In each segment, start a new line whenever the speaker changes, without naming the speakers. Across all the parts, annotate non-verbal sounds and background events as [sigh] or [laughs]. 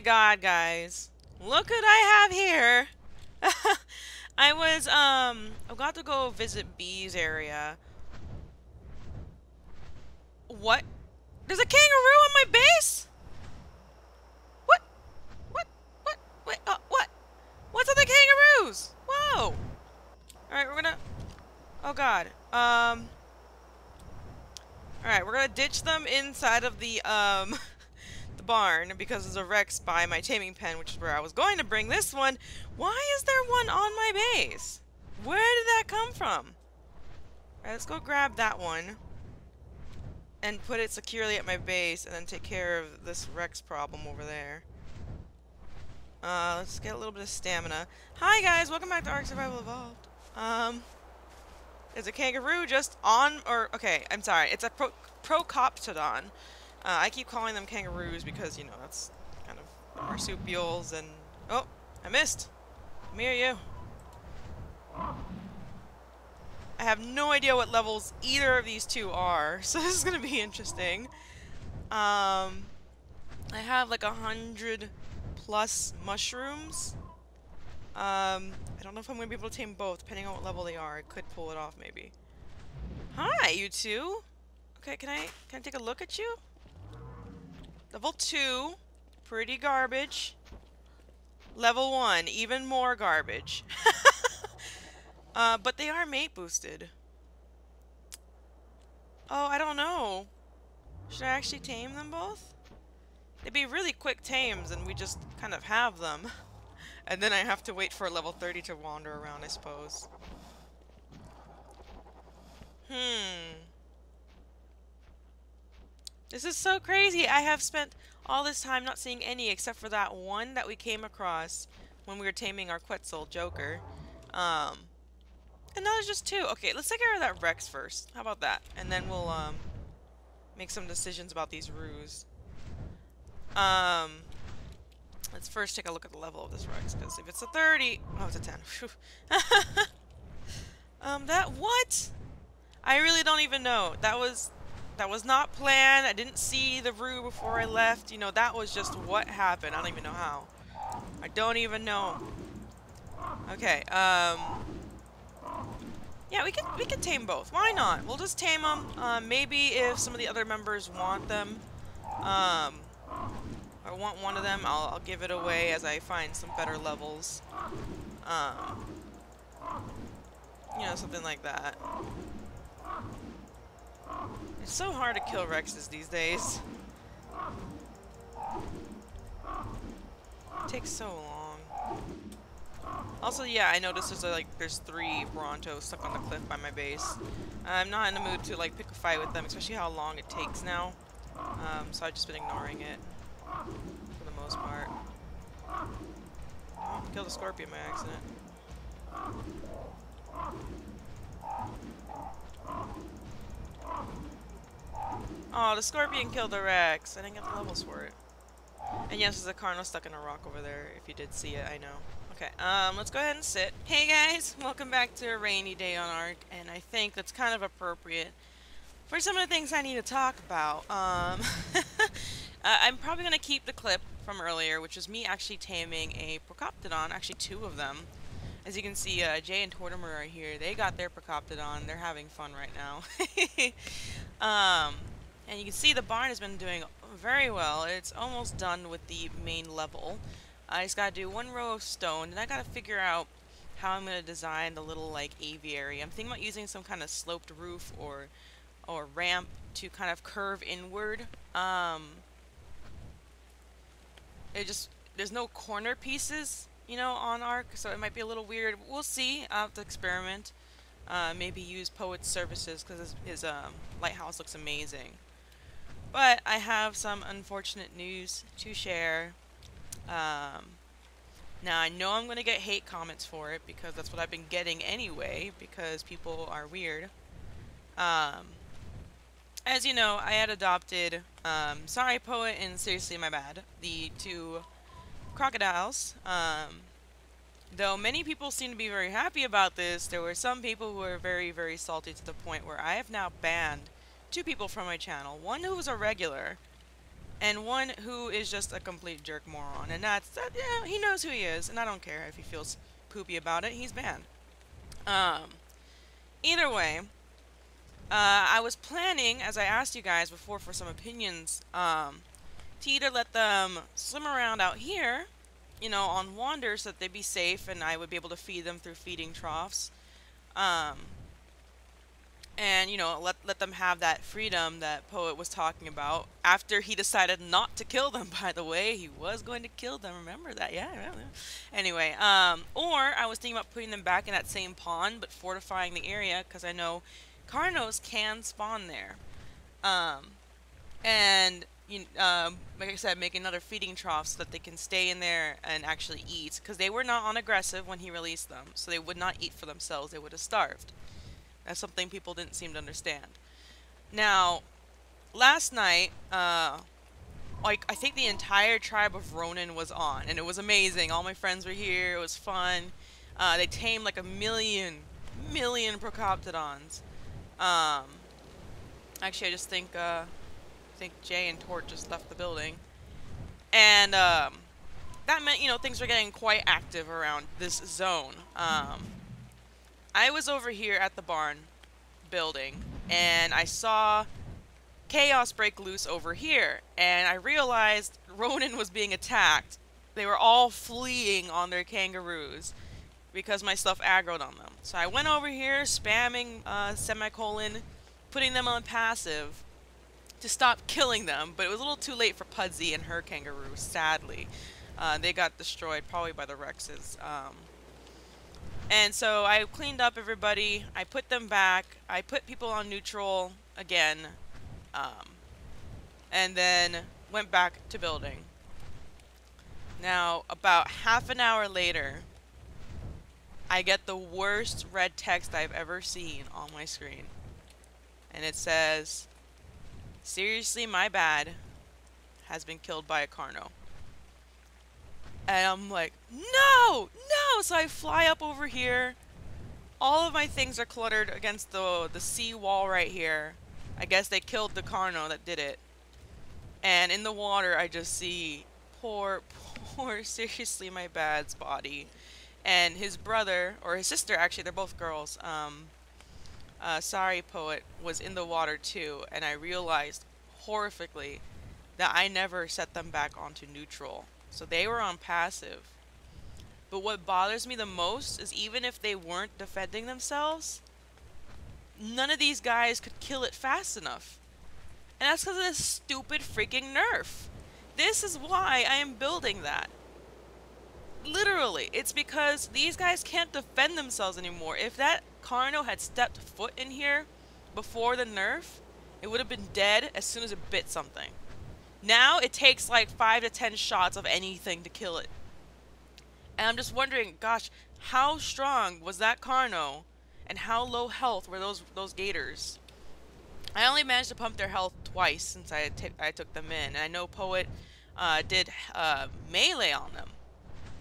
My god, guys. Look what I have here. [laughs] I was, um, I got to go visit B's area. What? There's a kangaroo on my base? What? What? What? Wait, uh, what? What's with the kangaroos? Whoa. Alright, we're gonna... Oh god. Um... Alright, we're gonna ditch them inside of the, um... [laughs] barn because there's a Rex by my taming pen, which is where I was going to bring this one. Why is there one on my base? Where did that come from? Alright, let's go grab that one and put it securely at my base and then take care of this Rex problem over there. Uh, let's get a little bit of stamina. Hi guys, welcome back to Ark Survival Evolved. Um, is a kangaroo just on, or, okay, I'm sorry, it's a pro Procoptodon. Uh, I keep calling them kangaroos because, you know, that's kind of marsupials and... Oh, I missed. Me or you? I have no idea what levels either of these two are, [laughs] so this is going to be interesting. Um, I have like a hundred plus mushrooms. Um, I don't know if I'm going to be able to tame both, depending on what level they are. I could pull it off, maybe. Hi, you two. Okay, can I can I take a look at you? Level 2, pretty garbage. Level 1, even more garbage. [laughs] uh, but they are mate boosted. Oh, I don't know. Should I actually tame them both? They'd be really quick tames and we just kind of have them. [laughs] And then I have to wait for level 30 to wander around, I suppose. Hmm. This is so crazy. I have spent all this time not seeing any except for that one that we came across when we were taming our Quetzal Joker. Um, and now there's just two. Okay, let's take care of that Rex first. How about that? And then we'll um, make some decisions about these roos. Um, let's first take a look at the level of this Rex, because if it's a 30... Oh, it's a 10. [laughs] um, that... What? I really don't even know. That was that was not planned. I didn't see the roo before I left. You know, that was just what happened. I don't even know how. I don't even know. Okay, um... Yeah, we can we can tame both. Why not? We'll just tame them. Um, maybe if some of the other members want them, um, I want one of them, I'll, I'll give it away as I find some better levels. Um, you know, something like that. It's so hard to kill Rexes these days. It takes so long. Also, yeah, I noticed there's like there's three Brontos stuck on the cliff by my base. I'm not in the mood to like pick a fight with them, especially how long it takes now. Um, so I've just been ignoring it for the most part. Oh, killed a scorpion by accident. Oh, the scorpion killed the Rex. I didn't get the levels for it. And yes, there's a Carno stuck in a rock over there, if you did see it, I know. Okay, um, let's go ahead and sit. Hey guys, [laughs] welcome back to a rainy day on Ark, and I think that's kind of appropriate for some of the things I need to talk about. Um, [laughs] uh, I'm probably going to keep the clip from earlier, which was me actually taming a Procoptodon, actually two of them. As you can see, uh, Jay and Tortimer are here. They got their Procoptodon. They're having fun right now. [laughs] um, and you can see the barn has been doing very well. It's almost done with the main level. I just gotta do one row of stone, and I gotta figure out how I'm gonna design the little like aviary. I'm thinking about using some kind of sloped roof or or ramp to kind of curve inward. Um, it just there's no corner pieces, you know, on Ark, so it might be a little weird. We'll see. I'll have to experiment. Uh, maybe use Poet's services because his, his um, lighthouse looks amazing. But I have some unfortunate news to share. Um, now, I know I'm going to get hate comments for it because that's what I've been getting anyway because people are weird. Um, as you know, I had adopted, um, sorry Poet and Seriously My Bad, the two crocodiles. Um, though many people seem to be very happy about this, there were some people who were very, very salty to the point where I have now banned two people from my channel. One who was a regular, and one who is just a complete jerk moron. And that's, that, yeah, he knows who he is, and I don't care if he feels poopy about it. He's banned. Um, either way, uh, I was planning, as I asked you guys before for some opinions, um, to either let them swim around out here, you know, on wander so that they'd be safe and I would be able to feed them through feeding troughs. Um, and, you know, let, let them have that freedom that Poet was talking about. After he decided not to kill them, [laughs] by the way. He was going to kill them, remember that? Yeah. Anyway, um, or I was thinking about putting them back in that same pond, but fortifying the area, because I know Carnos can spawn there. Um, and you, um, like I said, make another feeding trough so that they can stay in there and actually eat. Because they were not on aggressive when he released them, so they would not eat for themselves. They would have starved. That's something people didn't seem to understand. Now, last night, uh, like I think the entire tribe of Ronin was on, and it was amazing. All my friends were here. It was fun. Uh, they tamed like a million, million Procoptodons. Um, actually, I just think. Uh, think Jay and Tort just left the building. And um, that meant, you know, things were getting quite active around this zone. Um, I was over here at the barn building, and I saw chaos break loose over here, and I realized Ronan was being attacked. They were all fleeing on their kangaroos because my stuff aggroed on them. So I went over here, spamming uh, semicolon, putting them on passive, to stop killing them, but it was a little too late for Puddzee and her kangaroo, sadly. Uh, they got destroyed, probably by the Rexes. Um, and so I cleaned up everybody, I put them back, I put people on neutral again, um, and then went back to building. Now, about half an hour later, I get the worst red text I've ever seen on my screen. And it says, Seriously, my bad. Has been killed by a Carno. And I'm like, no! No! So I fly up over here. All of my things are cluttered against the, the sea wall right here. I guess they killed the Carno that did it. And in the water, I just see poor, [laughs] poor, seriously my bad's body. And his brother, or his sister actually, they're both girls, um, uh, Sorry Poet was in the water too, and I realized horrifically that I never set them back onto neutral. So they were on passive. But what bothers me the most is even if they weren't defending themselves, none of these guys could kill it fast enough. And that's because of this stupid freaking nerf. This is why I am building that. Literally, it's because these guys can't defend themselves anymore. If that Carno had stepped foot in here before the nerf, it would have been dead as soon as it bit something. Now it takes like 5 to 10 shots of anything to kill it. And I'm just wondering, gosh, how strong was that Carno and how low health were those those gators? I only managed to pump their health twice since I, I took them in. And I know Poet uh, did uh, melee on them.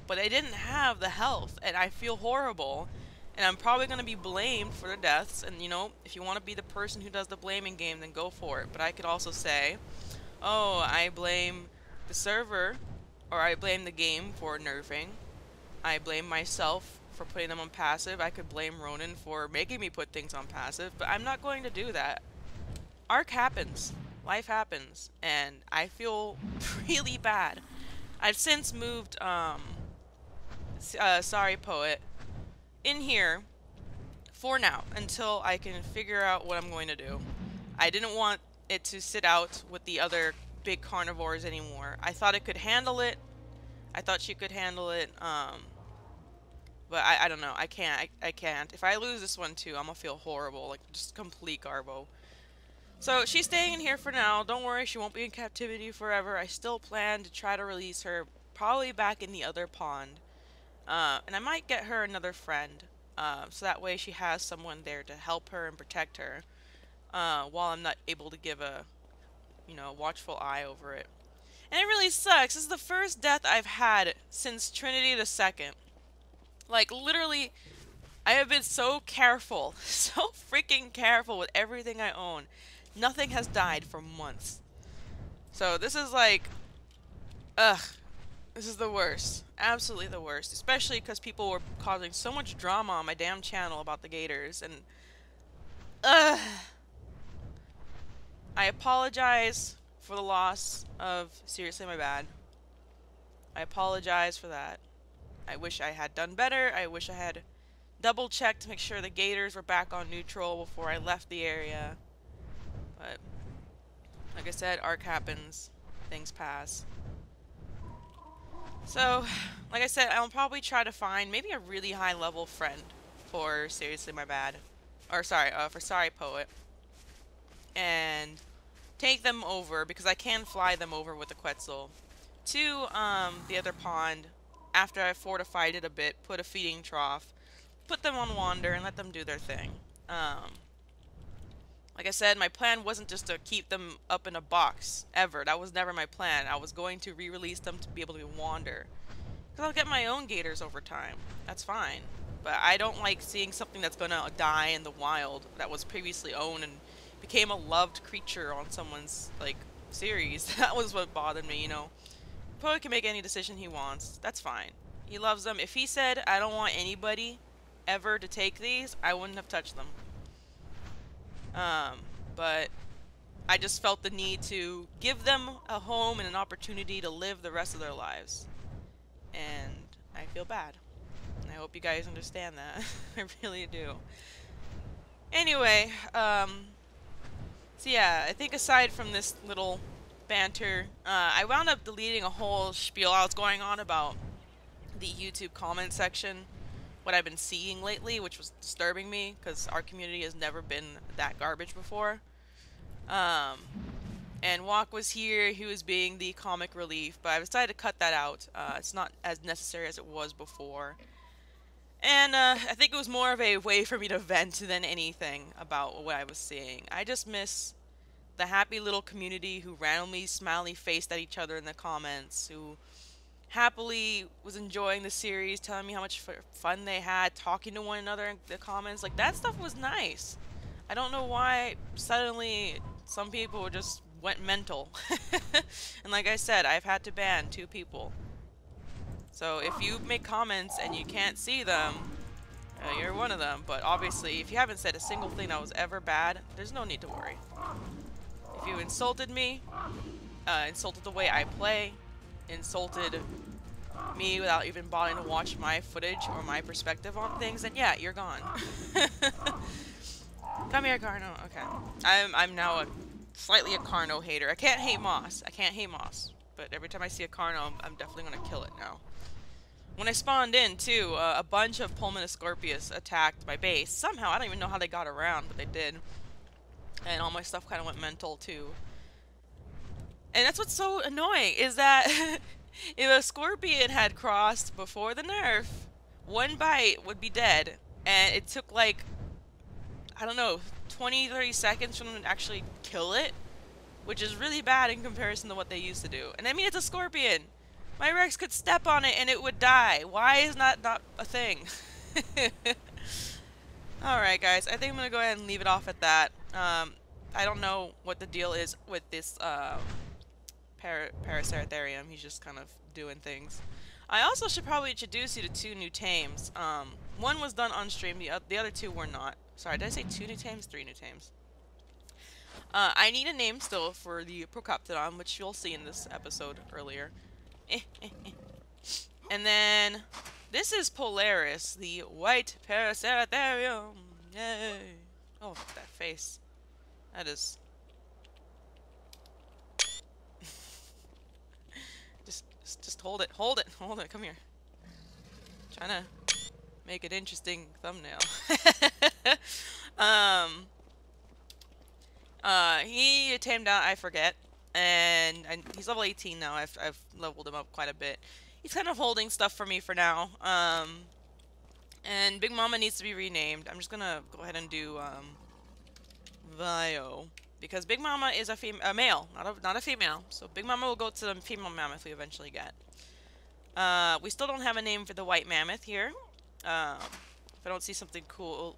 But they didn't have the health. And I feel horrible and I'm probably going to be blamed for the deaths. And, you know, if you want to be the person who does the blaming game, then go for it. But I could also say, oh, I blame the server, or I blame the game for nerfing. I blame myself for putting them on passive. I could blame Ronan for making me put things on passive, but I'm not going to do that. Ark happens. Life happens. And I feel [laughs] really bad. I've since moved, um, uh, sorry, Poet, in here for now until I can figure out what I'm going to do. I didn't want it to sit out with the other big carnivores anymore. I thought it could handle it. I thought she could handle it. Um, but I, I don't know. I can't. I, I can't. If I lose this one too, I'm gonna feel horrible. Like, just complete garbo. So, she's staying in here for now. Don't worry, she won't be in captivity forever. I still plan to try to release her probably back in the other pond. Uh, and I might get her another friend, uh, so that way she has someone there to help her and protect her, uh, while I'm not able to give a, you know, watchful eye over it. And it really sucks. This is the first death I've had since Trinity the Second. Like, literally, I have been so careful, [laughs] so freaking careful with everything I own. Nothing has died for months. So this is like, ugh, this is the worst. Absolutely the worst. Especially because people were causing so much drama on my damn channel about the gators. And, ugh. I apologize for the loss of Seriously My Bad. I apologize for that. I wish I had done better. I wish I had double checked to make sure the gators were back on neutral before I left the area. But, like I said, Ark happens. Things pass. So, like I said, I'll probably try to find maybe a really high level friend for Seriously My Bad. Or, sorry, uh, for Sorry Poet. And take them over, because I can fly them over with the Quetzal, to um, the other pond after I fortified it a bit, put a feeding trough, put them on Wander, and let them do their thing. Um, like I said, my plan wasn't just to keep them up in a box, ever. That was never my plan. I was going to re-release them to be able to wander. Because I'll get my own gators over time. That's fine. But I don't like seeing something that's going to die in the wild that was previously owned and became a loved creature on someone's, like, series. [laughs] that was what bothered me, you know. Poet can make any decision he wants. That's fine. He loves them. If he said, I don't want anybody ever to take these, I wouldn't have touched them. Um, but I just felt the need to give them a home and an opportunity to live the rest of their lives. And I feel bad. I hope you guys understand that. [laughs] I really do. Anyway, um, so yeah, I think aside from this little banter, uh, I wound up deleting a whole spiel I was going on about the YouTube comment section what I've been seeing lately, which was disturbing me because our community has never been that garbage before. Um, and Walk was here, he was being the comic relief, but I decided to cut that out. Uh, it's not as necessary as it was before. And uh, I think it was more of a way for me to vent than anything about what I was seeing. I just miss the happy little community who randomly smiley faced at each other in the comments, who happily was enjoying the series, telling me how much fun they had, talking to one another in the comments. Like, that stuff was nice. I don't know why suddenly some people just went mental. [laughs] and like I said, I've had to ban two people. So if you make comments and you can't see them, uh, you're one of them. But obviously, if you haven't said a single thing that was ever bad, there's no need to worry. If you insulted me, uh, insulted the way I play, insulted me without even bothering to watch my footage or my perspective on things, then yeah, you're gone. [laughs] Come here, Carno. Okay. I'm, I'm now a slightly a Carno hater. I can't hate Moss. I can't hate Moss. But every time I see a Carno, I'm, I'm definitely going to kill it now. When I spawned in, too, uh, a bunch of Pulmonoscorpius attacked my base. Somehow, I don't even know how they got around, but they did. And all my stuff kind of went mental, too. And that's what's so annoying, is that [laughs] if a scorpion had crossed before the nerf, one bite would be dead. And it took like, I don't know, 20, 30 seconds for them to actually kill it. Which is really bad in comparison to what they used to do. And I mean, it's a scorpion. My Rex could step on it and it would die. Why is that not a thing? [laughs] Alright guys, I think I'm going to go ahead and leave it off at that. Um, I don't know what the deal is with this uh, Par Paraceratherium. He's just kind of doing things. I also should probably introduce you to two new tames. Um, one was done on stream, the, the other two were not. Sorry, did I say two new tames? Three new tames. Uh, I need a name still for the Procoptodon, which you'll see in this episode earlier. [laughs] and then, this is Polaris, the white Paraceratherium. Yay! Oh, that face. That is [laughs] Just, just hold it. Hold it. Hold it. Come here. Trying to make an interesting thumbnail. [laughs] um, uh, he tamed out I forget, and, and he's level 18 now. I've, I've leveled him up quite a bit. He's kind of holding stuff for me for now. Um, and Big Mama needs to be renamed. I'm just gonna go ahead and do, um, Vio. Because Big Mama is a, a male, not a, not a female. So Big Mama will go to the female mammoth we eventually get. Uh, we still don't have a name for the white mammoth here. Um, if I don't see something cool,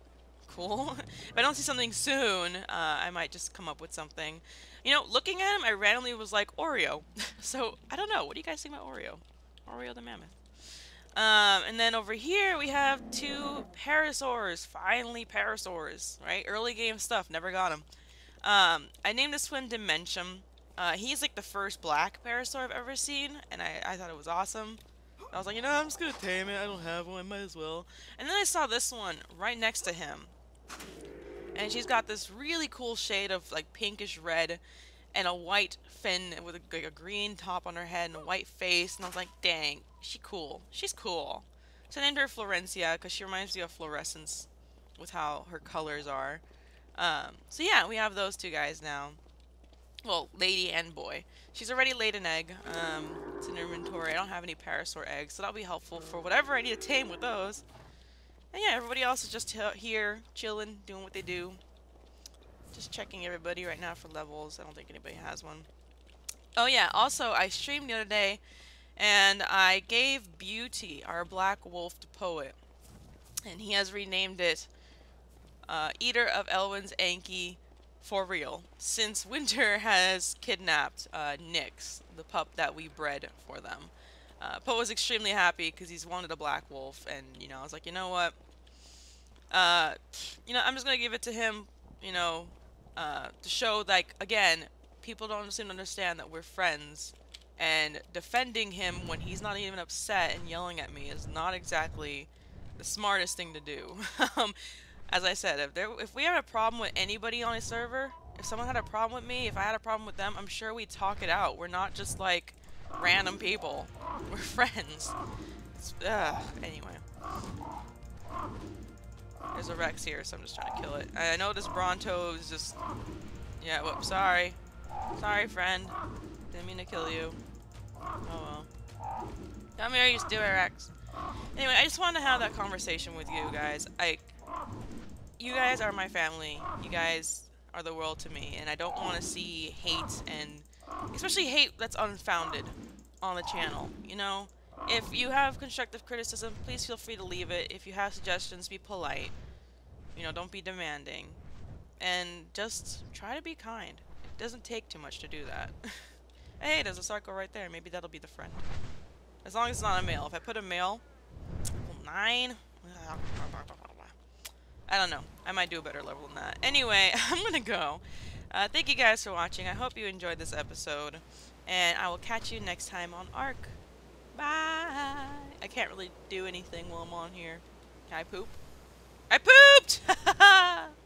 cool. [laughs] if I don't see something soon, uh, I might just come up with something. You know, looking at him, I randomly was like, Oreo. [laughs] so, I don't know. What do you guys think about Oreo? Oreo the Mammoth. Um, and then over here, we have two Parasaurs. Finally, Parasaurs, right? Early game stuff. Never got them. Um, I named this one Dimension. Uh, he's like the first black Parasaur I've ever seen, and I, I thought it was awesome. I was like, you know, I'm just gonna tame it. I don't have one. I might as well. And then I saw this one right next to him. And she's got this really cool shade of like pinkish red and a white fin with a, like a green top on her head and a white face. And I was like, dang, she cool. She's cool. So I named her Florencia because she reminds me of fluorescence with how her colors are. Um, so yeah, we have those two guys now. Well, lady and boy. She's already laid an egg. Um, it's in inventory. I don't have any Parasaur eggs, so that'll be helpful for whatever I need to tame with those. And yeah, everybody else is just here, chilling, doing what they do. Just checking everybody right now for levels. I don't think anybody has one. Oh yeah, also I streamed the other day and I gave Beauty, our black wolfed poet, and he has renamed it uh, Eater of Elwen's Anki for real, since [laughs] Wyntr has kidnapped uh, Nyx, the pup that we bred for them. Uh, Poe was extremely happy because he's wanted a black wolf, and you know, I was like, you know what? Uh, you know, I'm just gonna give it to him, you know, uh, to show like again, people don't seem to understand that we're friends, and defending him when he's not even upset and yelling at me is not exactly the smartest thing to do. [laughs] um, as I said, if there, if we had a problem with anybody on a server, if someone had a problem with me, if I had a problem with them, I'm sure we'd talk it out. We're not just like random people. [laughs] We're friends. Anyway. There's a Rex here, so I'm just trying to kill it. I know this Bronto is just... Yeah, whoops, sorry. Sorry, friend. Didn't mean to kill you. Oh well. Come here, you stupid Rex. Anyway, I just wanted to have that conversation with you guys. I... You guys are my family. You guys are the world to me, and I don't want to see hate and... Especially hate that's unfounded on the channel, you know? If you have constructive criticism, please feel free to leave it. If you have suggestions, be polite. You know, don't be demanding. And just try to be kind. It doesn't take too much to do that. [laughs] hey, there's a Sarco right there. Maybe that'll be the friend. As long as it's not a male. If I put a male, nine. I don't know. I might do a better level than that. Anyway, [laughs] I'm gonna go. Uh, thank you guys for watching. I hope you enjoyed this episode. And I will catch you next time on ARK. Bye. I can't really do anything while I'm on here. Can I poop? I pooped! [laughs]